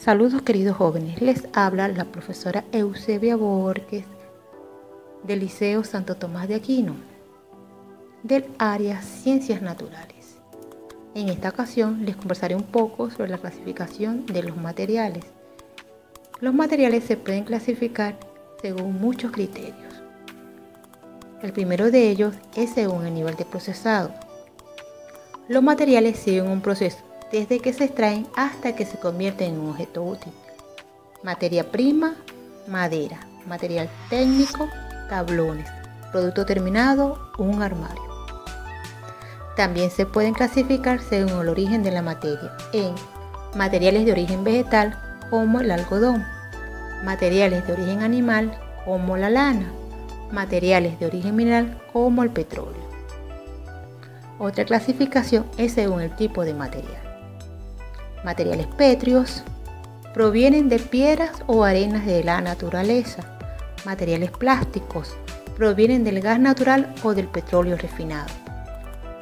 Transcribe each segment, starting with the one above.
Saludos queridos jóvenes, les habla la profesora Eusebia Borges del Liceo Santo Tomás de Aquino del área Ciencias Naturales. En esta ocasión les conversaré un poco sobre la clasificación de los materiales. Los materiales se pueden clasificar según muchos criterios. El primero de ellos es según el nivel de procesado. Los materiales siguen un proceso desde que se extraen hasta que se convierten en un objeto útil. Materia prima, madera. Material técnico, tablones. Producto terminado, un armario. También se pueden clasificar según el origen de la materia en materiales de origen vegetal como el algodón, materiales de origen animal como la lana, materiales de origen mineral como el petróleo. Otra clasificación es según el tipo de material. Materiales pétreos provienen de piedras o arenas de la naturaleza. Materiales plásticos provienen del gas natural o del petróleo refinado.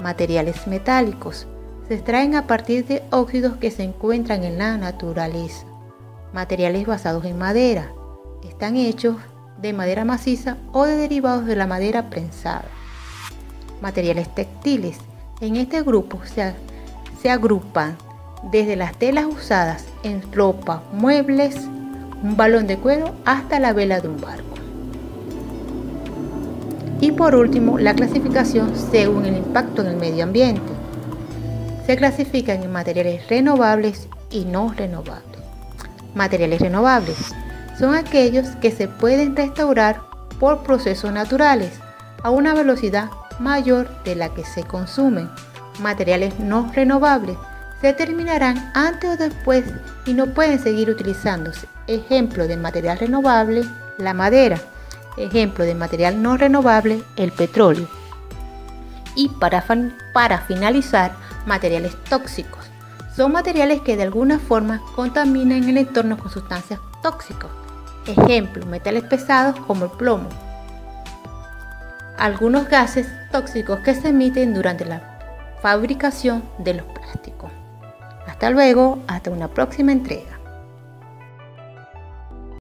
Materiales metálicos se extraen a partir de óxidos que se encuentran en la naturaleza. Materiales basados en madera están hechos de madera maciza o de derivados de la madera prensada. Materiales textiles. En este grupo se, agrupan desde las telas usadas en ropa, muebles, un balón de cuero hasta la vela de un barco. Y por último, la clasificación según el impacto en el medio ambiente. Se clasifican en materiales renovables y no renovables. Materiales renovables son aquellos que se pueden restaurar por procesos naturales a una velocidad mayor de la que se consumen. Materiales no renovables se terminarán antes o después y no pueden seguir utilizándose. Ejemplo de material renovable, la madera. Ejemplo de material no renovable, el petróleo. Y para, para finalizar, materiales tóxicos. Son materiales que de alguna forma contaminan el entorno con sustancias tóxicas. Ejemplo, metales pesados como el plomo. Algunos gases tóxicos que se emiten durante la fabricación de los plásticos. Hasta luego, hasta una próxima entrega.